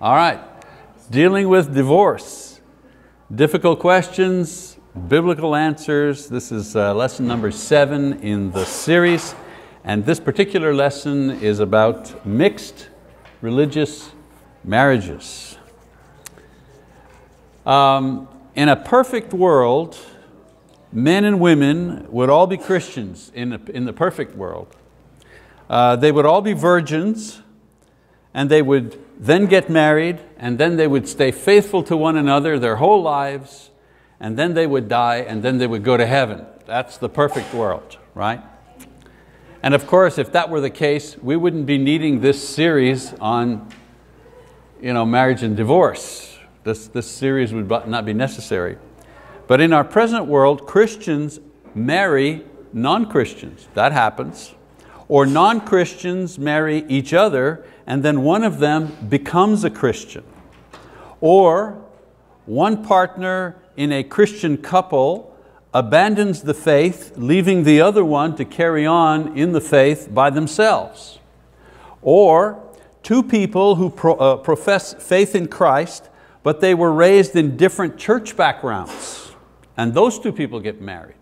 All right, dealing with divorce. Difficult questions, biblical answers. This is uh, lesson number seven in the series. And this particular lesson is about mixed religious marriages. Um, in a perfect world, men and women would all be Christians in the, in the perfect world. Uh, they would all be virgins and they would then get married and then they would stay faithful to one another their whole lives and then they would die and then they would go to heaven. That's the perfect world, right? And of course, if that were the case, we wouldn't be needing this series on you know, marriage and divorce. This, this series would not be necessary. But in our present world, Christians marry non-Christians. That happens. Or non-Christians marry each other and then one of them becomes a Christian. Or one partner in a Christian couple abandons the faith, leaving the other one to carry on in the faith by themselves. Or two people who pro, uh, profess faith in Christ, but they were raised in different church backgrounds and those two people get married.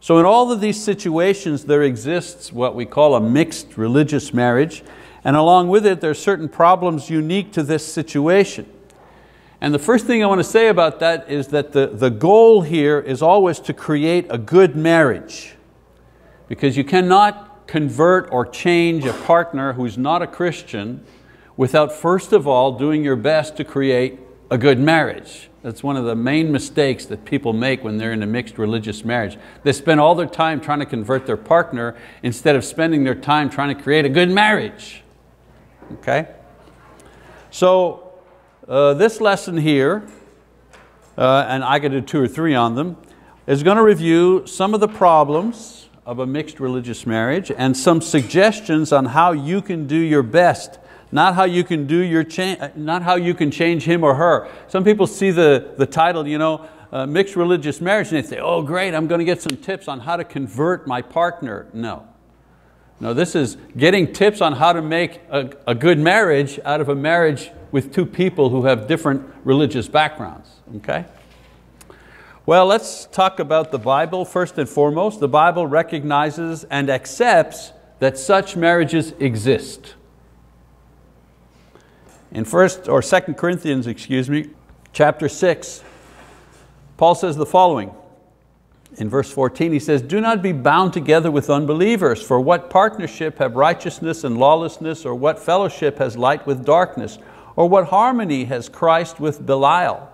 So in all of these situations there exists what we call a mixed religious marriage and along with it there are certain problems unique to this situation. And the first thing I want to say about that is that the, the goal here is always to create a good marriage because you cannot convert or change a partner who's not a Christian without first of all doing your best to create a good marriage. That's one of the main mistakes that people make when they're in a mixed religious marriage. They spend all their time trying to convert their partner instead of spending their time trying to create a good marriage. Okay? So uh, this lesson here, uh, and I could do two or three on them, is going to review some of the problems of a mixed religious marriage and some suggestions on how you can do your best not how you can do your change, not how you can change him or her. Some people see the, the title, you know, uh, mixed religious marriage, and they say, oh great, I'm going to get some tips on how to convert my partner. No. No, this is getting tips on how to make a, a good marriage out of a marriage with two people who have different religious backgrounds, okay? Well, let's talk about the Bible first and foremost. The Bible recognizes and accepts that such marriages exist. In first or second Corinthians, excuse me, chapter six, Paul says the following. In verse 14 he says, do not be bound together with unbelievers, for what partnership have righteousness and lawlessness, or what fellowship has light with darkness, or what harmony has Christ with Belial,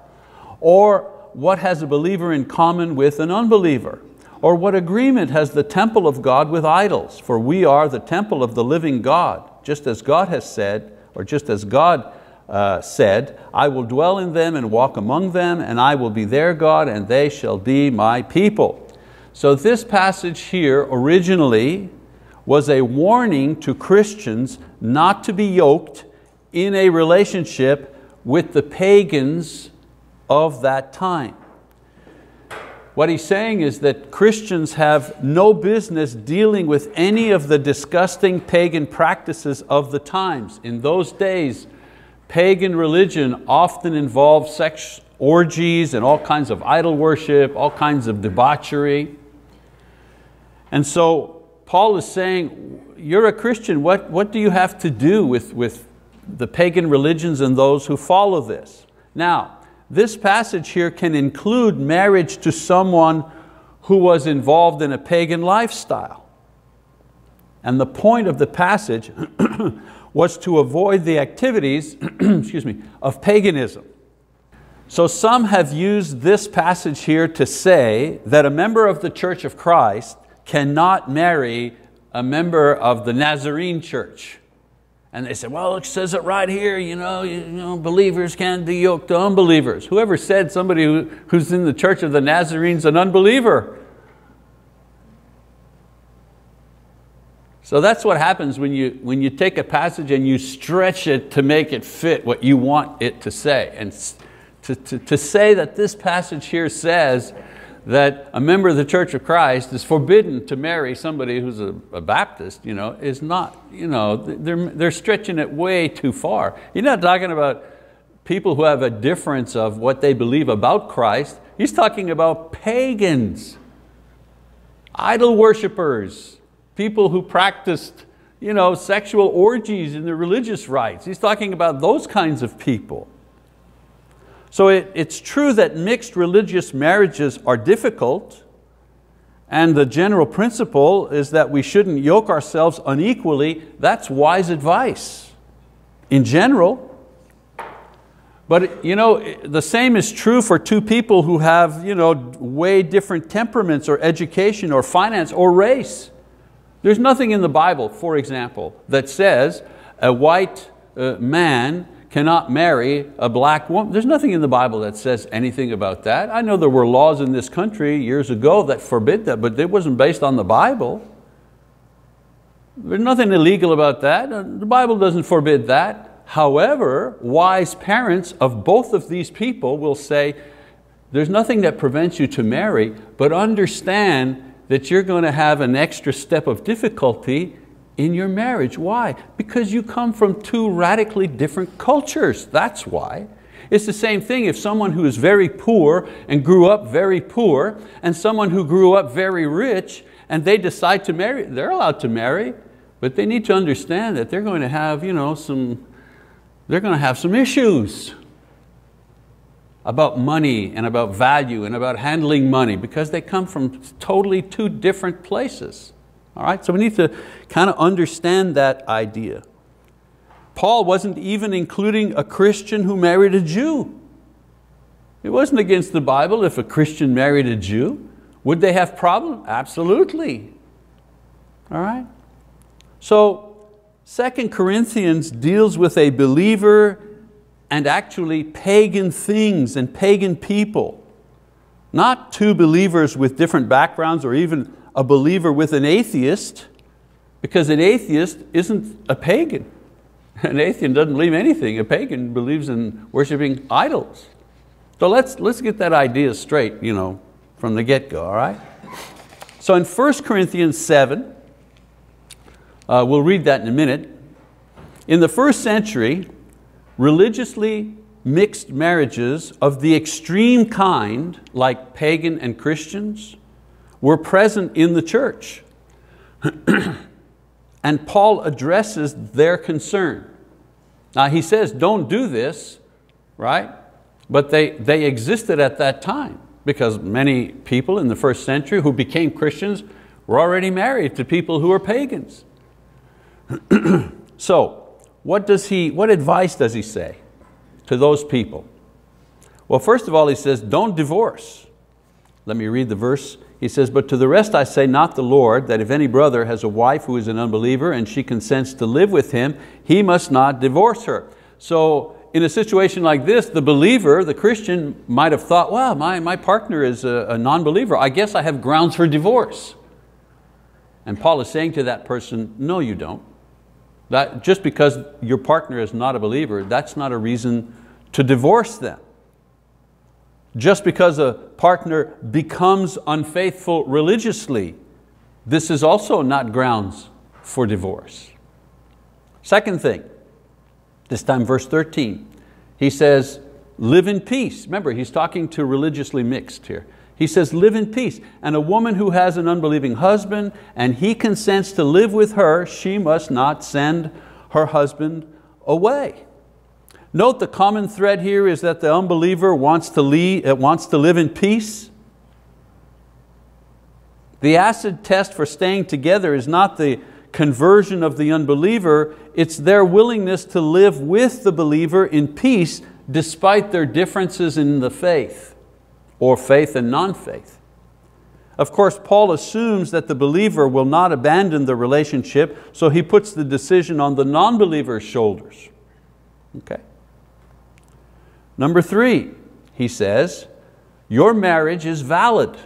or what has a believer in common with an unbeliever? Or what agreement has the temple of God with idols? For we are the temple of the living God, just as God has said, or just as God uh, said, I will dwell in them and walk among them, and I will be their God, and they shall be my people. So this passage here originally was a warning to Christians not to be yoked in a relationship with the pagans of that time. What he's saying is that Christians have no business dealing with any of the disgusting pagan practices of the times. In those days, pagan religion often involved sex orgies and all kinds of idol worship, all kinds of debauchery. And so Paul is saying, you're a Christian, what, what do you have to do with, with the pagan religions and those who follow this? Now, this passage here can include marriage to someone who was involved in a pagan lifestyle. And the point of the passage was to avoid the activities excuse me, of paganism. So some have used this passage here to say that a member of the Church of Christ cannot marry a member of the Nazarene church. And they said, well, it says it right here, you know, you know believers can't be yoked to unbelievers. Whoever said somebody who, who's in the church of the Nazarenes an unbeliever? So that's what happens when you, when you take a passage and you stretch it to make it fit what you want it to say. And to, to, to say that this passage here says that a member of the Church of Christ is forbidden to marry somebody who's a, a Baptist you know, is not, you know, they're, they're stretching it way too far. You're not talking about people who have a difference of what they believe about Christ. He's talking about pagans, idol worshippers, people who practiced you know, sexual orgies in the religious rites. He's talking about those kinds of people. So it, it's true that mixed religious marriages are difficult, and the general principle is that we shouldn't yoke ourselves unequally. That's wise advice in general. But you know, the same is true for two people who have you know, way different temperaments or education or finance or race. There's nothing in the Bible, for example, that says a white uh, man cannot marry a black woman. There's nothing in the Bible that says anything about that. I know there were laws in this country years ago that forbid that, but it wasn't based on the Bible. There's nothing illegal about that. Uh, the Bible doesn't forbid that. However, wise parents of both of these people will say, there's nothing that prevents you to marry, but understand that you're going to have an extra step of difficulty in your marriage. Why? Because you come from two radically different cultures, that's why. It's the same thing if someone who is very poor and grew up very poor and someone who grew up very rich and they decide to marry, they're allowed to marry, but they need to understand that they're going to have, you know, some, they're going to have some issues about money and about value and about handling money because they come from totally two different places. All right, so we need to kind of understand that idea. Paul wasn't even including a Christian who married a Jew. It wasn't against the Bible if a Christian married a Jew. Would they have problem? Absolutely. All right? So 2 Corinthians deals with a believer and actually pagan things and pagan people. Not two believers with different backgrounds or even a believer with an atheist, because an atheist isn't a pagan. An atheist doesn't believe anything. A pagan believes in worshiping idols. So let's, let's get that idea straight you know, from the get-go, all right? So in 1 Corinthians 7, uh, we'll read that in a minute. In the first century, religiously mixed marriages of the extreme kind, like pagan and Christians, were present in the church. and Paul addresses their concern. Now he says, don't do this, right? But they, they existed at that time because many people in the first century who became Christians were already married to people who were pagans. so, what, does he, what advice does he say to those people? Well, first of all, he says, don't divorce. Let me read the verse. He says, but to the rest I say, not the Lord, that if any brother has a wife who is an unbeliever and she consents to live with him, he must not divorce her. So in a situation like this, the believer, the Christian, might have thought, well, my, my partner is a, a non-believer. I guess I have grounds for divorce. And Paul is saying to that person, no, you don't. That just because your partner is not a believer, that's not a reason to divorce them. Just because a partner becomes unfaithful religiously, this is also not grounds for divorce. Second thing, this time verse 13, he says, live in peace. Remember, he's talking to religiously mixed here. He says, live in peace. And a woman who has an unbelieving husband and he consents to live with her, she must not send her husband away. Note the common thread here is that the unbeliever wants to, leave, uh, wants to live in peace. The acid test for staying together is not the conversion of the unbeliever, it's their willingness to live with the believer in peace despite their differences in the faith or faith and non-faith. Of course, Paul assumes that the believer will not abandon the relationship, so he puts the decision on the non-believer's shoulders. Okay. Number three, he says, your marriage is valid.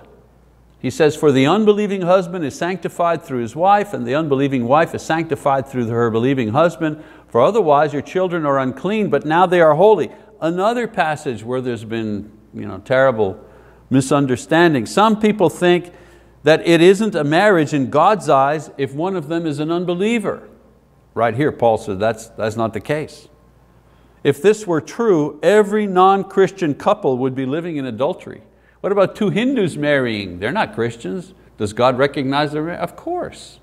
He says, for the unbelieving husband is sanctified through his wife, and the unbelieving wife is sanctified through her believing husband, for otherwise your children are unclean, but now they are holy. Another passage where there's been you know, terrible misunderstanding. Some people think that it isn't a marriage in God's eyes if one of them is an unbeliever. Right here, Paul said that's, that's not the case. If this were true, every non-Christian couple would be living in adultery. What about two Hindus marrying? They're not Christians. Does God recognize them? Of course.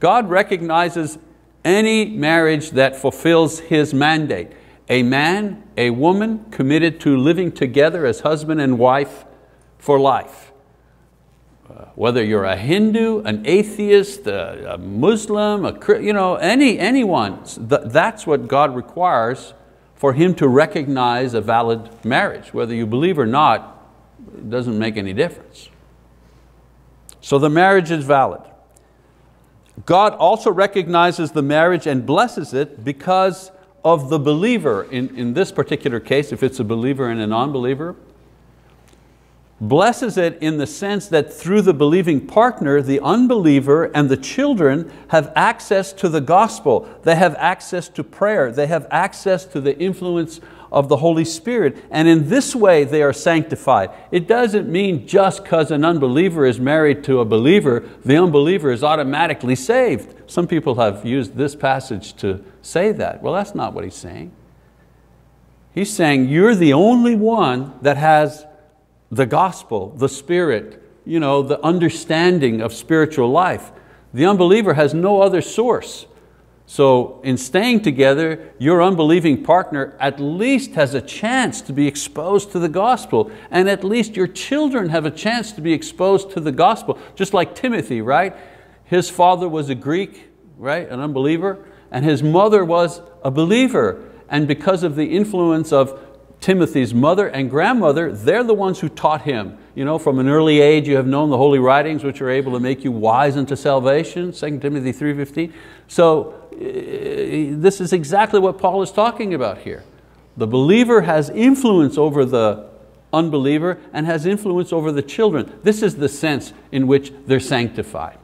God recognizes any marriage that fulfills His mandate. A man, a woman committed to living together as husband and wife for life. Uh, whether you're a Hindu, an atheist, a, Muslim, a, you know, any, anyone, that's what God requires for Him to recognize a valid marriage. Whether you believe or not, it doesn't make any difference. So the marriage is valid. God also recognizes the marriage and blesses it because of the believer. In, in this particular case, if it's a believer and a non-believer, blesses it in the sense that through the believing partner, the unbeliever and the children have access to the gospel. They have access to prayer. They have access to the influence of the Holy Spirit. And in this way they are sanctified. It doesn't mean just because an unbeliever is married to a believer, the unbeliever is automatically saved. Some people have used this passage to say that. Well, that's not what he's saying. He's saying you're the only one that has the gospel, the spirit, you know, the understanding of spiritual life. The unbeliever has no other source. So in staying together, your unbelieving partner at least has a chance to be exposed to the gospel and at least your children have a chance to be exposed to the gospel. Just like Timothy, right? His father was a Greek, right, an unbeliever, and his mother was a believer. And because of the influence of Timothy's mother and grandmother, they're the ones who taught him. You know, from an early age you have known the holy writings which are able to make you wise unto salvation, 2 Timothy 3.15. So Uh, this is exactly what Paul is talking about here. The believer has influence over the unbeliever and has influence over the children. This is the sense in which they're sanctified.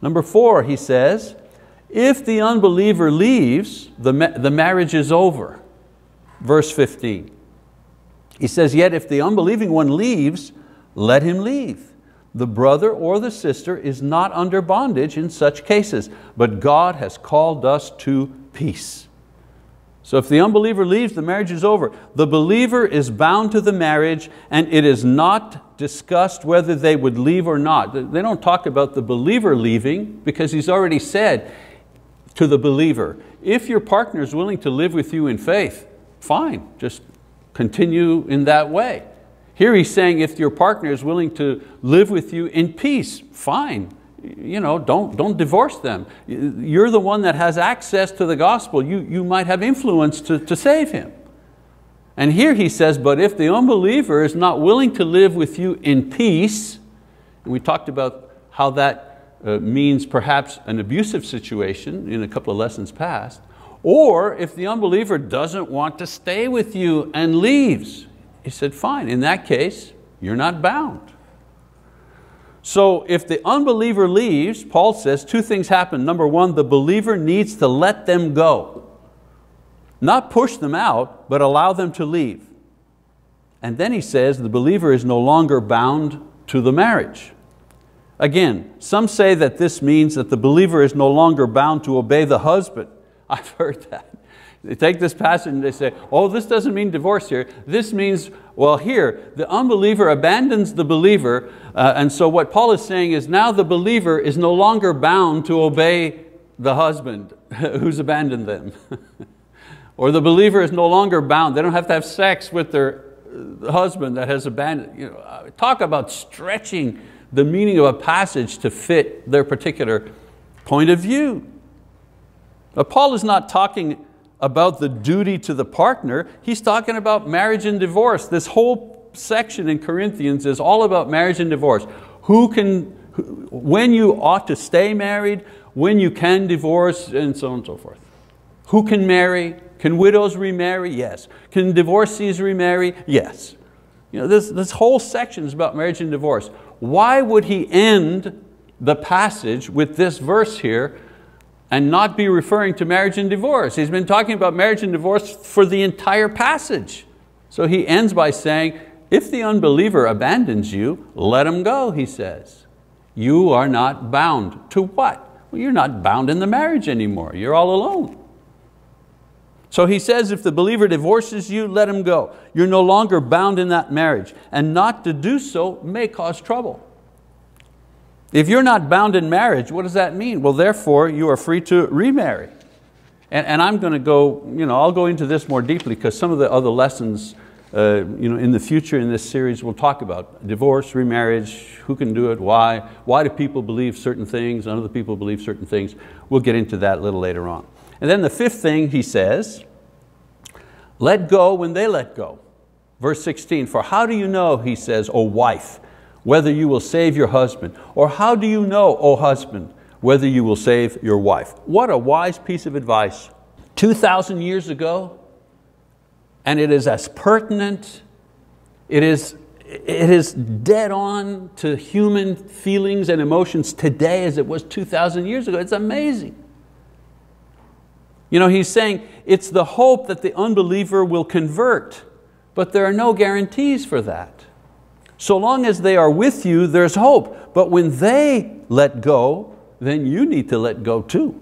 Number four, he says, if the unbeliever leaves, the, the marriage is over verse 15. He says, yet if the unbelieving one leaves, let him leave. The brother or the sister is not under bondage in such cases, but God has called us to peace. So if the unbeliever leaves, the marriage is over. The believer is bound to the marriage and it is not discussed whether they would leave or not. They don't talk about the believer leaving because he's already said to the believer, if your partner is willing to live with you in faith, fine, just continue in that way. Here he's saying if your partner is willing to live with you in peace, fine. You know, don't, don't divorce them. You're the one that has access to the gospel. You, you might have influence to, to save him. And here he says, but if the unbeliever is not willing to live with you in peace, and we talked about how that uh, means perhaps an abusive situation in a couple of lessons past, or if the unbeliever doesn't want to stay with you and leaves, he said, fine, in that case, you're not bound. So if the unbeliever leaves, Paul says two things happen. Number one, the believer needs to let them go. Not push them out, but allow them to leave. And then he says the believer is no longer bound to the marriage. Again, some say that this means that the believer is no longer bound to obey the husband. I've heard that. They take this passage and they say, oh, this doesn't mean divorce here. This means, well here, the unbeliever abandons the believer, uh, and so what Paul is saying is now the believer is no longer bound to obey the husband who's abandoned them. or the believer is no longer bound. They don't have to have sex with their uh, husband that has abandoned. You know, uh, talk about stretching the meaning of a passage to fit their particular point of view. But Paul is not talking about the duty to the partner, he's talking about marriage and divorce. This whole section in Corinthians is all about marriage and divorce. Who can, when you ought to stay married, when you can divorce, and so on and so forth. Who can marry? Can widows remarry? Yes. Can divorcees remarry? Yes. You know, this, this whole section is about marriage and divorce. Why would he end the passage with this verse here and not be referring to marriage and divorce. He's been talking about marriage and divorce for the entire passage. So he ends by saying, if the unbeliever abandons you, let him go, he says. You are not bound. To what? Well, you're not bound in the marriage anymore. You're all alone. So he says if the believer divorces you, let him go. You're no longer bound in that marriage. And not to do so may cause trouble. If you're not bound in marriage, what does that mean? Well, therefore, you are free to remarry. And, and I'm going to go, you know, I'll go into this more deeply because some of the other lessons uh, you know, in the future in this series we'll talk about divorce, remarriage, who can do it, why, why do people believe certain things, other people believe certain things. We'll get into that a little later on. And then the fifth thing he says, let go when they let go. Verse 16, for how do you know, he says, O wife, whether you will save your husband? Or how do you know, O husband, whether you will save your wife? What a wise piece of advice. 2,000 years ago, and it is as pertinent, it is, it is dead on to human feelings and emotions today as it was 2,000 years ago. It's amazing. You know, he's saying it's the hope that the unbeliever will convert, but there are no guarantees for that. So long as they are with you, there's hope. But when they let go, then you need to let go too.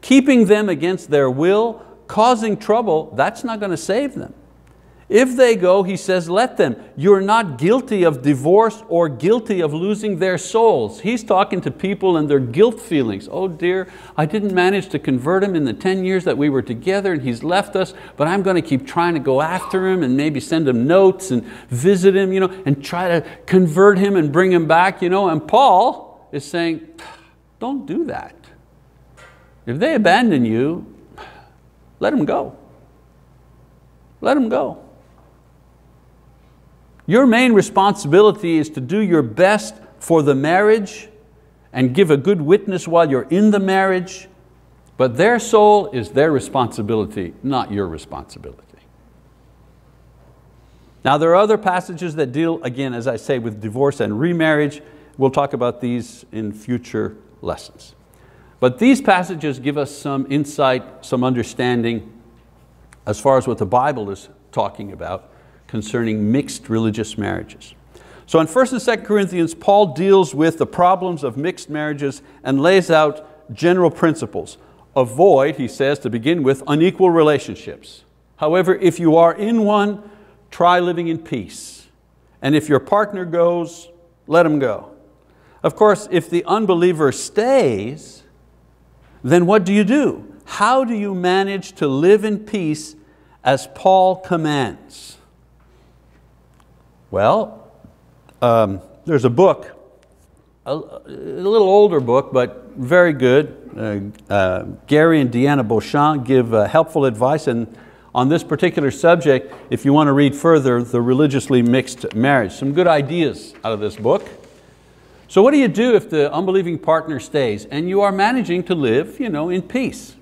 Keeping them against their will, causing trouble, that's not going to save them. If they go, he says, let them. You're not guilty of divorce or guilty of losing their souls. He's talking to people and their guilt feelings. Oh dear, I didn't manage to convert him in the 10 years that we were together and he's left us, but I'm going to keep trying to go after him and maybe send him notes and visit him you know, and try to convert him and bring him back. You know? And Paul is saying, don't do that. If they abandon you, let them go. Let them go. Your main responsibility is to do your best for the marriage and give a good witness while you're in the marriage, but their soul is their responsibility, not your responsibility. Now there are other passages that deal, again, as I say, with divorce and remarriage. We'll talk about these in future lessons. But these passages give us some insight, some understanding as far as what the Bible is talking about concerning mixed religious marriages. So in 1st and 2nd Corinthians, Paul deals with the problems of mixed marriages and lays out general principles. Avoid, he says, to begin with, unequal relationships. However, if you are in one, try living in peace. And if your partner goes, let him go. Of course, if the unbeliever stays, then what do you do? How do you manage to live in peace as Paul commands? Well, um, there's a book, a, a, little older book, but very good. Uh, uh, Gary and Deanna Beauchamp give uh, helpful advice and on this particular subject, if you want to read further, the religiously mixed marriage. Some good ideas out of this book. So what do you do if the unbelieving partner stays and you are managing to live you know, in peace?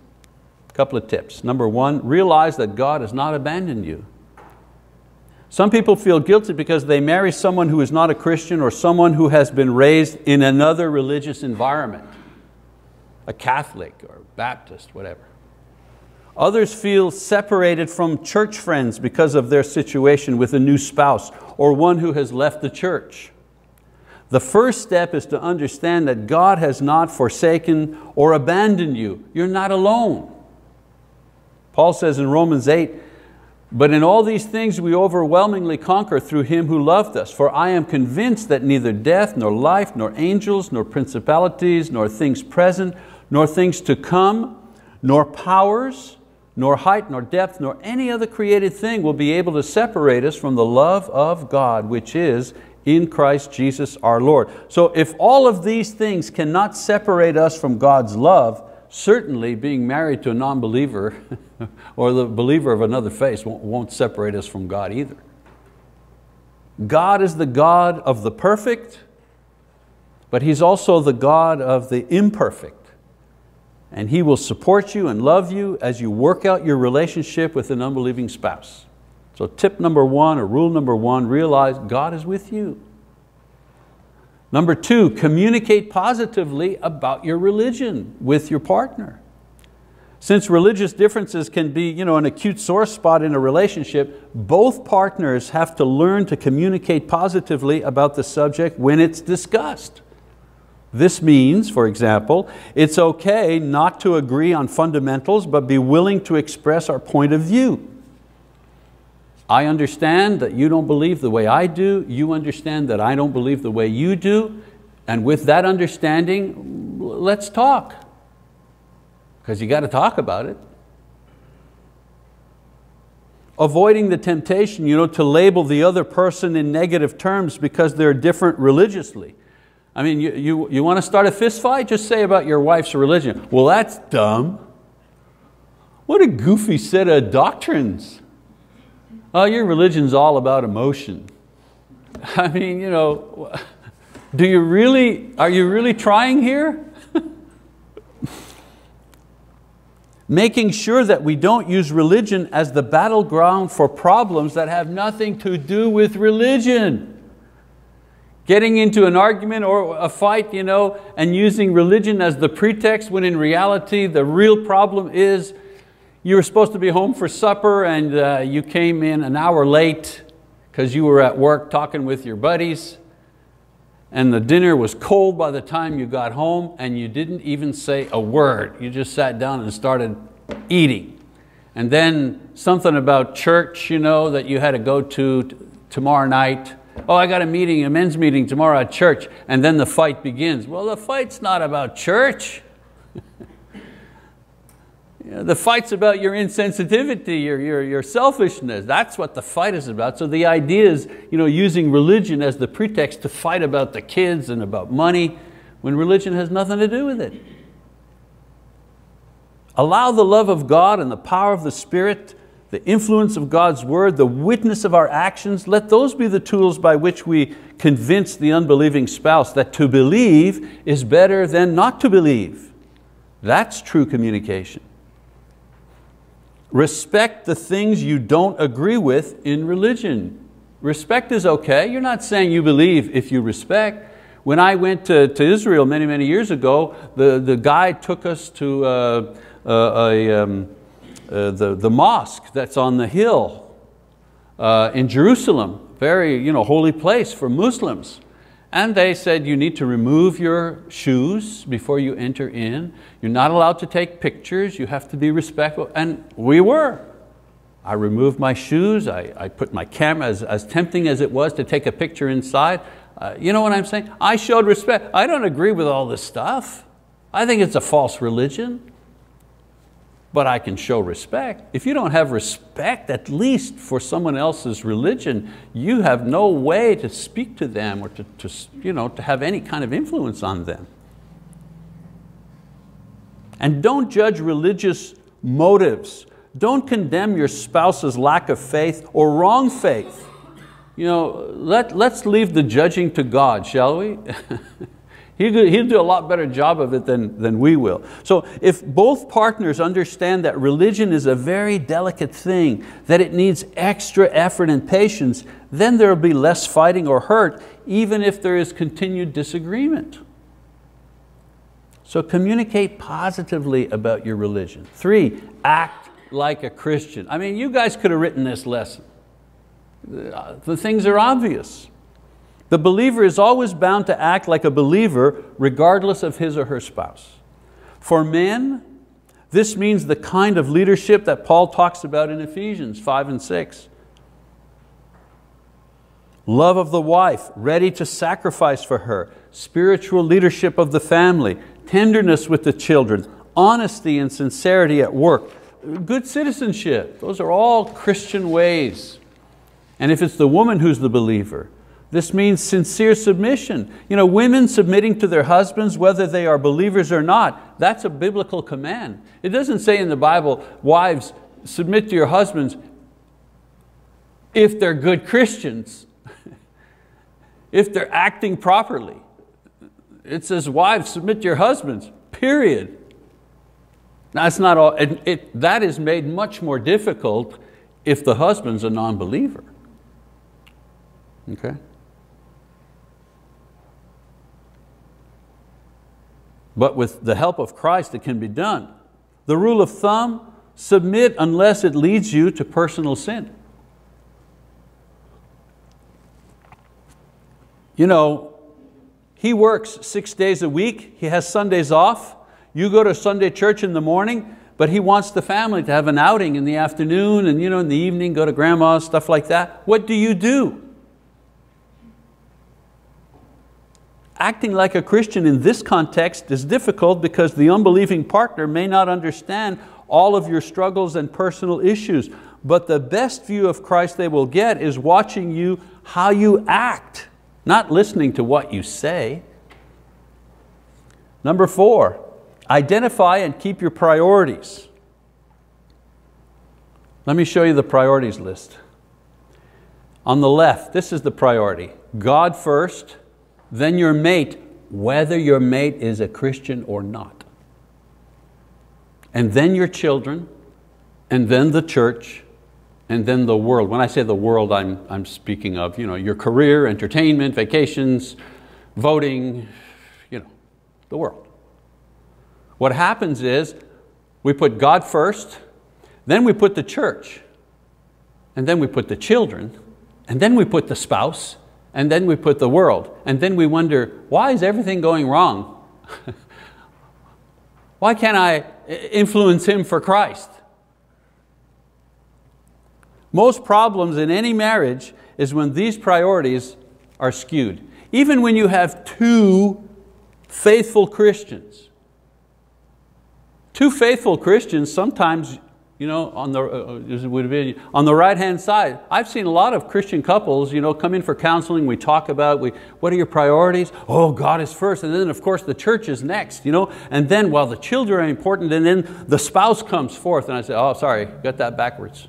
A couple of tips. Number one, realize that God has not abandoned you. Some people feel guilty because they marry someone who is not a Christian or someone who has been raised in another religious environment, a Catholic or Baptist, whatever. Others feel separated from church friends because of their situation with a new spouse or one who has left the church. The first step is to understand that God has not forsaken or abandoned you. You're not alone. Paul says in Romans 8, but in all these things we overwhelmingly conquer through Him who loved us. For I am convinced that neither death, nor life, nor angels, nor principalities, nor things present, nor things to come, nor powers, nor height, nor depth, nor any other created thing will be able to separate us from the love of God, which is in Christ Jesus our Lord. So if all of these things cannot separate us from God's love, certainly being married to a non-believer or the believer of another faith won't, won't separate us from God either. God is the God of the perfect, but He's also the God of the imperfect. And He will support you and love you as you work out your relationship with an unbelieving spouse. So tip number one, or rule number one, realize God is with you. Number two, communicate positively about your religion with your partner. Since religious differences can be you know, an acute sore spot in a relationship, both partners have to learn to communicate positively about the subject when it's discussed. This means, for example, it's okay not to agree on fundamentals, but be willing to express our point of view. I understand that you don't believe the way I do, you understand that I don't believe the way you do, and with that understanding, let's talk because you got to talk about it. Avoiding the temptation you know, to label the other person in negative terms because they're different religiously. I mean, you, you, you want to start a fist fight? Just say about your wife's religion. Well, that's dumb. What a goofy set of doctrines. Oh, your religion's all about emotion. I mean, you know, do you really, are you really trying here? making sure that we don't use religion as the battleground for problems that have nothing to do with religion. Getting into an argument or a fight you know, and using religion as the pretext when in reality the real problem is you were supposed to be home for supper and uh, you came in an hour late because you were at work talking with your buddies and the dinner was cold by the time you got home and you didn't even say a word. You just sat down and started eating. And then something about church you know, that you had to go to tomorrow night. Oh, I got a meeting, a men's meeting tomorrow at church. And then the fight begins. Well, the fight's not about church. the fight's about your insensitivity, your, your, your selfishness. That's what the fight is about. So the idea is you know, using religion as the pretext to fight about the kids and about money when religion has nothing to do with it. Allow the love of God and the power of the Spirit, the influence of God's word, the witness of our actions, let those be the tools by which we convince the unbelieving spouse that to believe is better than not to believe. That's true communication. Respect the things you don't agree with in religion. Respect is okay. You're not saying you believe if you respect. When I went to, to Israel many, many years ago, the, the guide took us to uh, uh, a, um, uh, the, the mosque that's on the hill uh, in Jerusalem, very you know, holy place for Muslims. And they said you need to remove your shoes before you enter in. You're not allowed to take pictures. You have to be respectful. And we were. I removed my shoes. I, I put my camera, as, as tempting as it was to take a picture inside. Uh, you know what I'm saying? I showed respect. I don't agree with all this stuff. I think it's a false religion. But I can show respect. If you don't have respect, at least for someone else's religion, you have no way to speak to them or to, to, you know, to have any kind of influence on them. And don't judge religious motives. Don't condemn your spouse's lack of faith or wrong faith. You know, let, let's leave the judging to God, shall we? He'll do a lot better job of it than, than we will. So if both partners understand that religion is a very delicate thing, that it needs extra effort and patience, then there will be less fighting or hurt, even if there is continued disagreement. So communicate positively about your religion. Three, act like a Christian. I mean, you guys could have written this lesson. The uh, things are obvious. The believer is always bound to act like a believer regardless of his or her spouse. For men, this means the kind of leadership that Paul talks about in Ephesians 5 and 6. Love of the wife, ready to sacrifice for her, spiritual leadership of the family, tenderness with the children, honesty and sincerity at work, good citizenship. Those are all Christian ways. And if it's the woman who's the believer, this means sincere submission. You know, women submitting to their husbands, whether they are believers or not, that's a biblical command. It doesn't say in the Bible, wives, submit to your husbands if they're good Christians, if they're acting properly. It says, wives, submit to your husbands, period. Now, it's not all, it, it, that is made much more difficult if the husband's a non-believer. Okay? But with the help of Christ, it can be done. The rule of thumb, submit unless it leads you to personal sin. You know, he works six days a week, he has Sundays off, you go to Sunday church in the morning, but he wants the family to have an outing in the afternoon and you know, in the evening, go to grandma's, stuff like that. What do you do? Acting like a Christian in this context is difficult because the unbelieving partner may not understand all of your struggles and personal issues. But the best view of Christ they will get is watching you how you act, not listening to what you say. Number four, identify and keep your priorities. Let me show you the priorities list. On the left, this is the priority. God first, then your mate, whether your mate is a Christian or not. And then your children, and then the church, and then the world. When I say the world, I'm, I'm speaking of you know, your career, entertainment, vacations, voting, you know, the world. What happens is we put God first, then we put the church, and then we put the children, and then we put the spouse, and then we put the world, and then we wonder, why is everything going wrong? why can't I influence him for Christ? Most problems in any marriage is when these priorities are skewed. Even when you have two faithful Christians. Two faithful Christians, sometimes you know, on the, uh, would be on the right hand side. I've seen a lot of Christian couples you know, come in for counseling, we talk about, we, what are your priorities? Oh, God is first, and then of course the church is next, you know? and then, well, the children are important, and then the spouse comes forth, and I say, oh, sorry, got that backwards.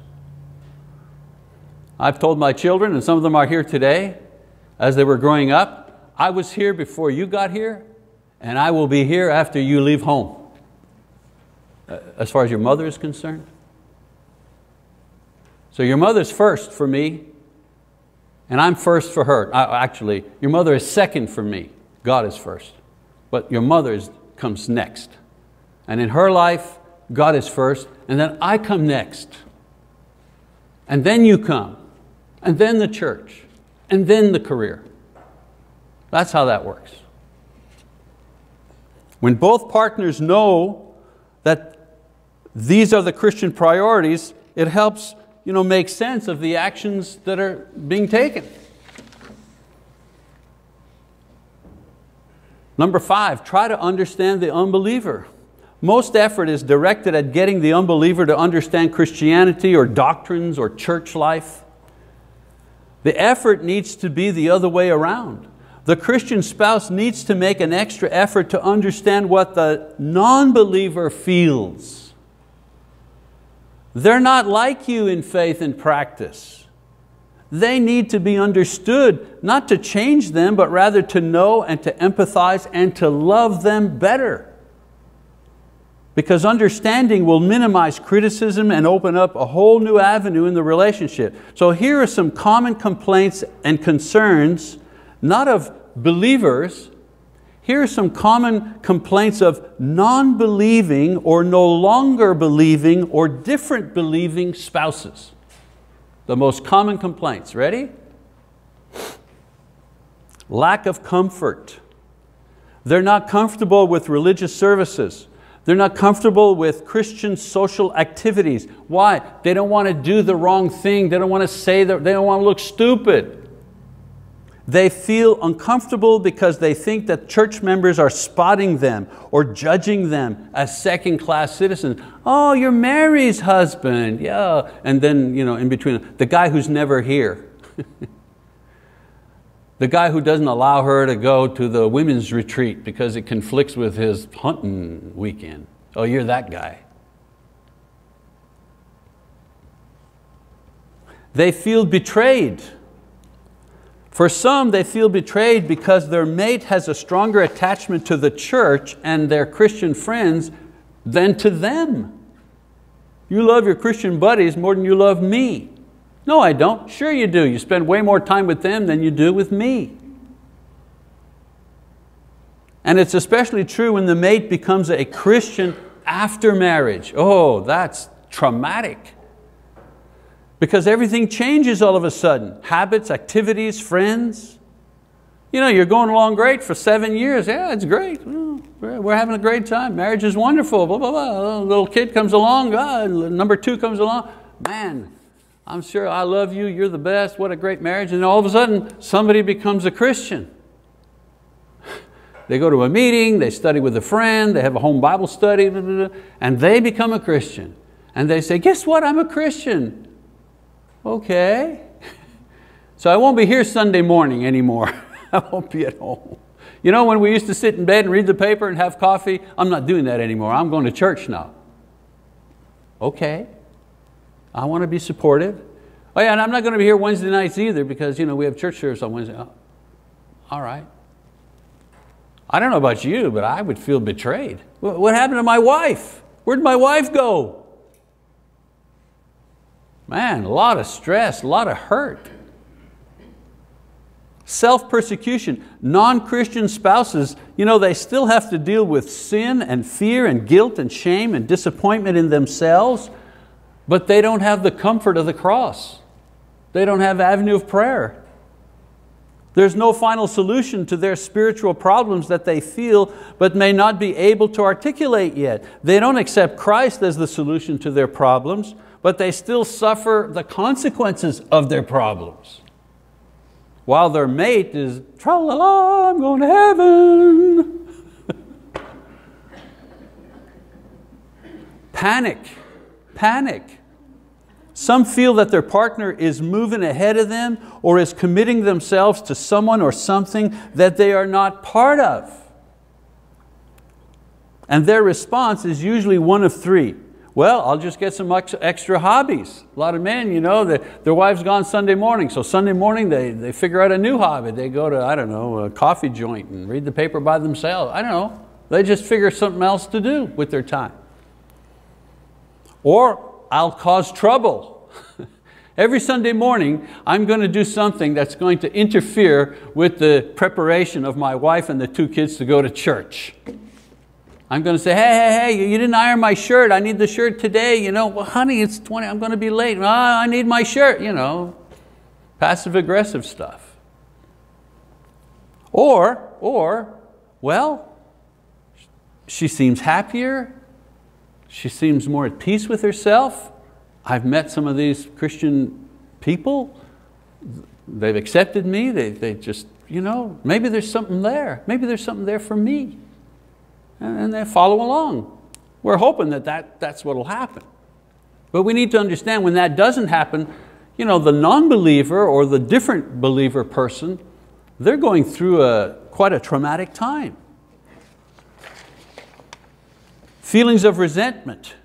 I've told my children, and some of them are here today, as they were growing up, I was here before you got here, and I will be here after you leave home. Uh, as far as your mother is concerned, so your mother's first for me, and I'm first for her. Actually, your mother is second for me. God is first. But your mother comes next. And in her life, God is first, and then I come next. And then you come, and then the church, and then the career. That's how that works. When both partners know that these are the Christian priorities, it helps you know, make sense of the actions that are being taken. Number five, try to understand the unbeliever. Most effort is directed at getting the unbeliever to understand Christianity or doctrines or church life. The effort needs to be the other way around. The Christian spouse needs to make an extra effort to understand what the non-believer feels they're not like you in faith and practice. They need to be understood, not to change them, but rather to know and to empathize and to love them better. Because understanding will minimize criticism and open up a whole new avenue in the relationship. So here are some common complaints and concerns, not of believers, here are some common complaints of non-believing or no longer believing or different believing spouses. The most common complaints, ready? Lack of comfort. They're not comfortable with religious services. They're not comfortable with Christian social activities. Why? They don't want to do the wrong thing. They don't want to say that, they don't want to look stupid. They feel uncomfortable because they think that church members are spotting them or judging them as second class citizens. Oh, you're Mary's husband, yeah. And then you know, in between, the guy who's never here. the guy who doesn't allow her to go to the women's retreat because it conflicts with his hunting weekend. Oh, you're that guy. They feel betrayed for some, they feel betrayed because their mate has a stronger attachment to the church and their Christian friends than to them. You love your Christian buddies more than you love me. No, I don't. Sure you do. You spend way more time with them than you do with me. And it's especially true when the mate becomes a Christian after marriage. Oh, that's traumatic. Because everything changes all of a sudden. Habits, activities, friends. You know, you're going along great for seven years. Yeah, it's great. We're having a great time. Marriage is wonderful. Blah, blah, blah. A little kid comes along. Ah, God, number two comes along. Man, I'm sure I love you. You're the best. What a great marriage. And all of a sudden, somebody becomes a Christian. They go to a meeting, they study with a friend, they have a home Bible study, blah, blah, blah, and they become a Christian. And they say, guess what, I'm a Christian. Okay. So I won't be here Sunday morning anymore. I won't be at home. You know when we used to sit in bed and read the paper and have coffee? I'm not doing that anymore. I'm going to church now. Okay. I want to be supportive. Oh yeah, and I'm not going to be here Wednesday nights either because you know, we have church service on Wednesday. Oh, all right. I don't know about you, but I would feel betrayed. What happened to my wife? Where'd my wife go? Man, a lot of stress, a lot of hurt. Self-persecution. Non-Christian spouses, you know, they still have to deal with sin and fear and guilt and shame and disappointment in themselves, but they don't have the comfort of the cross. They don't have avenue of prayer. There's no final solution to their spiritual problems that they feel but may not be able to articulate yet. They don't accept Christ as the solution to their problems, but they still suffer the consequences of their problems. While their mate is, tra la la, I'm going to heaven. panic, panic. Some feel that their partner is moving ahead of them or is committing themselves to someone or something that they are not part of. And their response is usually one of three. Well, I'll just get some extra hobbies. A lot of men, you know, their wife's gone Sunday morning, so Sunday morning they, they figure out a new hobby. They go to, I don't know, a coffee joint and read the paper by themselves. I don't know. They just figure something else to do with their time. Or I'll cause trouble. Every Sunday morning, I'm going to do something that's going to interfere with the preparation of my wife and the two kids to go to church. I'm going to say, hey, hey, hey, you didn't iron my shirt. I need the shirt today. You know, well, honey, it's 20, I'm going to be late. Oh, I need my shirt, you know, passive aggressive stuff. Or, or, well, she seems happier. She seems more at peace with herself. I've met some of these Christian people. They've accepted me. They, they just, you know, maybe there's something there. Maybe there's something there for me and they follow along. We're hoping that, that that's what will happen. But we need to understand when that doesn't happen, you know, the non-believer or the different believer person, they're going through a, quite a traumatic time. Feelings of resentment.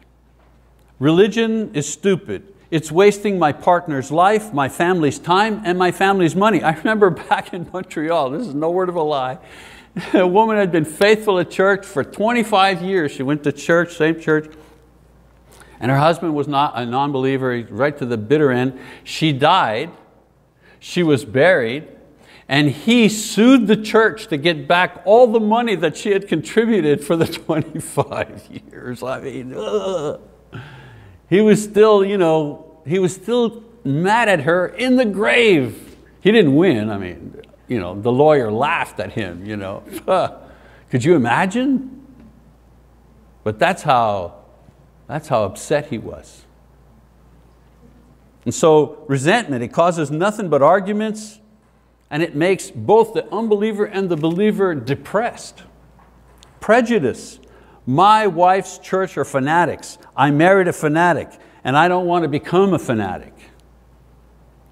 Religion is stupid. It's wasting my partner's life, my family's time, and my family's money. I remember back in Montreal, this is no word of a lie, a woman had been faithful at church for 25 years. She went to church, same church, and her husband was not a non-believer, right to the bitter end. She died, she was buried, and he sued the church to get back all the money that she had contributed for the 25 years. I mean, ugh. he was still, you know, he was still mad at her in the grave. He didn't win, I mean, you know, the lawyer laughed at him. You know. Could you imagine? But that's how, that's how upset he was. And so resentment, it causes nothing but arguments and it makes both the unbeliever and the believer depressed. Prejudice. My wife's church are fanatics. I married a fanatic and I don't want to become a fanatic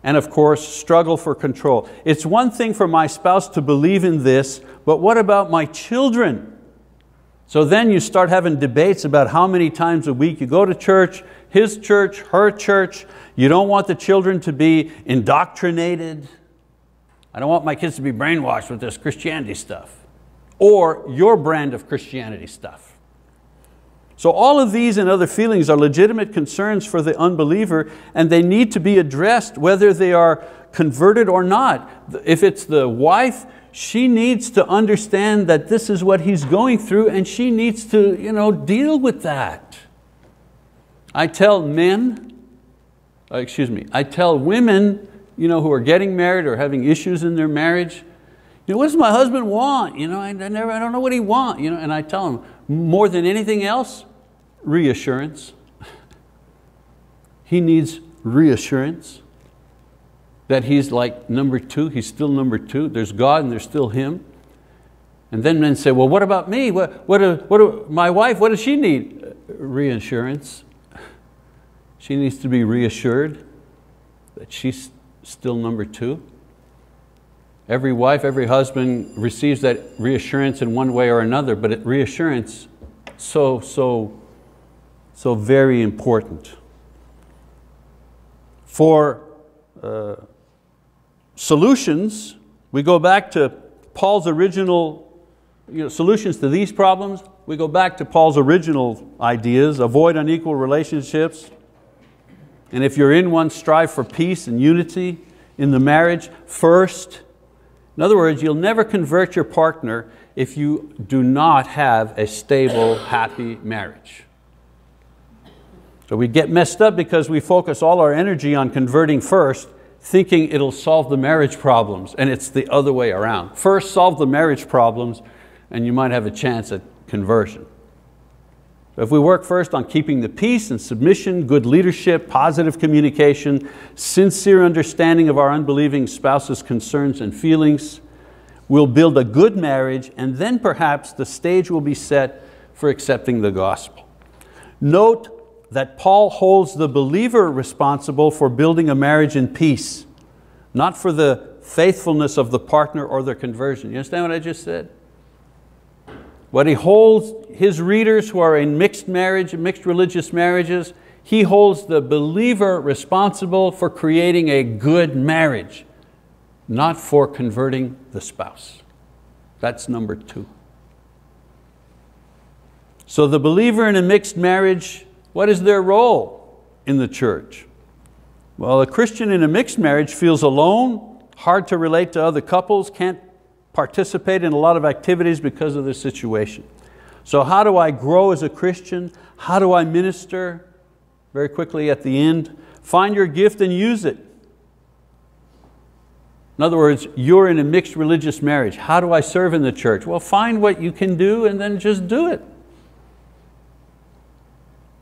and of course struggle for control. It's one thing for my spouse to believe in this, but what about my children? So then you start having debates about how many times a week you go to church, his church, her church. You don't want the children to be indoctrinated. I don't want my kids to be brainwashed with this Christianity stuff or your brand of Christianity stuff. So all of these and other feelings are legitimate concerns for the unbeliever and they need to be addressed whether they are converted or not. If it's the wife, she needs to understand that this is what he's going through and she needs to you know, deal with that. I tell men, uh, excuse me, I tell women you know, who are getting married or having issues in their marriage, you know, what does my husband want? You know, I, I, never, I don't know what he wants. You know, and I tell him, more than anything else, reassurance. he needs reassurance that he's like number two, he's still number two. There's God and there's still him. And then men say, well, what about me? What, what, uh, what, uh, my wife, what does she need? Uh, reassurance. She needs to be reassured that she's still number two. Every wife, every husband receives that reassurance in one way or another, but reassurance so, so, so very important. For uh, solutions, we go back to Paul's original you know, solutions to these problems. We go back to Paul's original ideas, avoid unequal relationships, and if you're in one, strive for peace and unity in the marriage first. In other words, you'll never convert your partner if you do not have a stable, happy marriage. So we get messed up because we focus all our energy on converting first, thinking it'll solve the marriage problems, and it's the other way around. First solve the marriage problems, and you might have a chance at conversion. If we work first on keeping the peace and submission, good leadership, positive communication, sincere understanding of our unbelieving spouse's concerns and feelings, we'll build a good marriage and then perhaps the stage will be set for accepting the gospel. Note that Paul holds the believer responsible for building a marriage in peace, not for the faithfulness of the partner or their conversion. You understand what I just said? What he holds his readers who are in mixed marriage, mixed religious marriages, he holds the believer responsible for creating a good marriage, not for converting the spouse. That's number two. So the believer in a mixed marriage, what is their role in the church? Well, a Christian in a mixed marriage feels alone, hard to relate to other couples, can't participate in a lot of activities because of their situation. So how do I grow as a Christian? How do I minister? Very quickly at the end, find your gift and use it. In other words, you're in a mixed religious marriage. How do I serve in the church? Well, find what you can do and then just do it.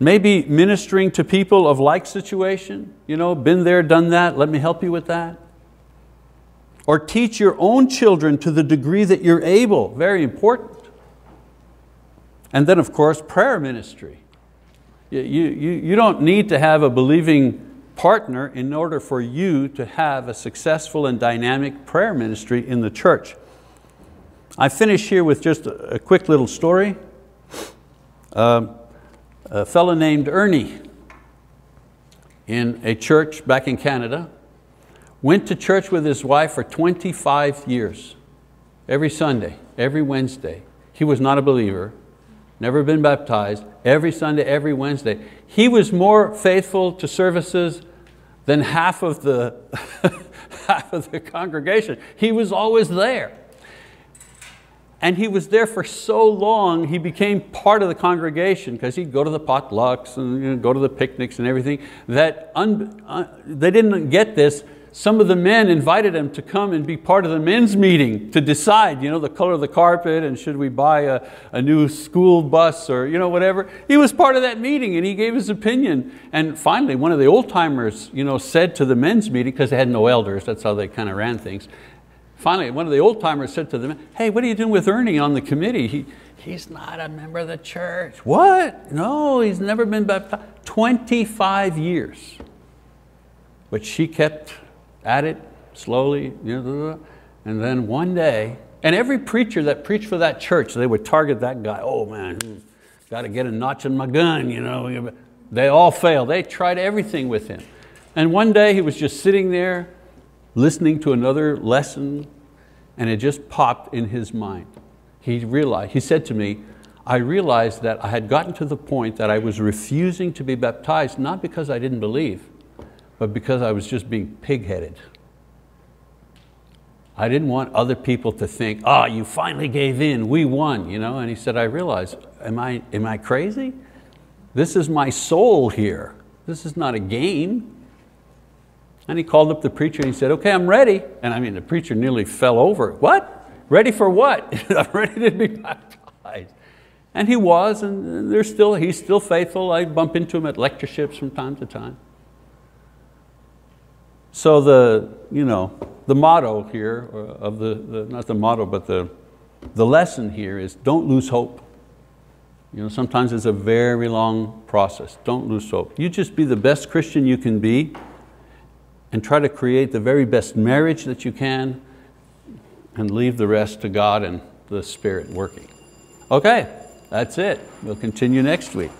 Maybe ministering to people of like situation, you know, been there, done that, let me help you with that. Or teach your own children to the degree that you're able, very important. And then of course, prayer ministry. You, you, you don't need to have a believing partner in order for you to have a successful and dynamic prayer ministry in the church. I finish here with just a, quick little story. Um, a fellow named Ernie in a church back in Canada Went to church with his wife for 25 years, every Sunday, every Wednesday. He was not a believer, never been baptized, every Sunday, every Wednesday. He was more faithful to services than half of the, half of the congregation. He was always there. And he was there for so long, he became part of the congregation because he'd go to the potlucks and you know, go to the picnics and everything, that uh, they didn't get this some of the men invited him to come and be part of the men's meeting to decide you know, the color of the carpet and should we buy a, a new school bus or you know, whatever. He was part of that meeting and he gave his opinion. And finally, one of the old timers you know, said to the men's meeting, because they had no elders, that's how they kind of ran things. Finally, one of the old timers said to them, hey, what are you doing with Ernie on the committee? He, he's not a member of the church. What? No, he's never been baptized. 25 years. But she kept at it slowly, and then one day, and every preacher that preached for that church, they would target that guy. Oh man, got to get a notch in my gun, you know. They all failed. They tried everything with him. And one day he was just sitting there listening to another lesson and it just popped in his mind. He realized, he said to me, I realized that I had gotten to the point that I was refusing to be baptized, not because I didn't believe, but because I was just being pig-headed. I didn't want other people to think, oh, you finally gave in, we won. You know? And he said, I realize, am I, am I crazy? This is my soul here. This is not a game. And he called up the preacher and he said, okay, I'm ready. And I mean, the preacher nearly fell over. What? Ready for what? I'm ready to be baptized. And he was, and they're still, he's still faithful. I bump into him at lectureships from time to time. So the, you know, the motto here, uh, of the, the, not the motto, but the, the lesson here is don't lose hope. You know, sometimes it's a very long process. Don't lose hope. You just be the best Christian you can be and try to create the very best marriage that you can and leave the rest to God and the Spirit working. Okay, that's it. We'll continue next week.